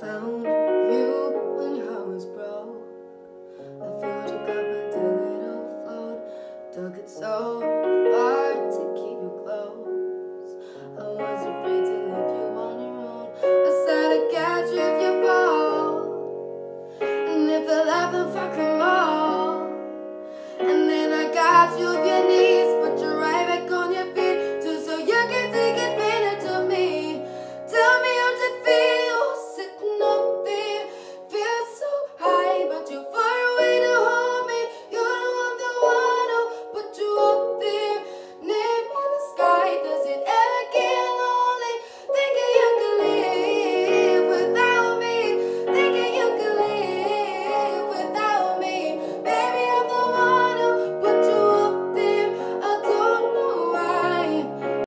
Found you when your heart was broke. I filled your cup until it overflowed. Took it so far to keep you close. I was afraid to leave you on your own. I said I'd catch you if you fall, and if the laughing fucking more.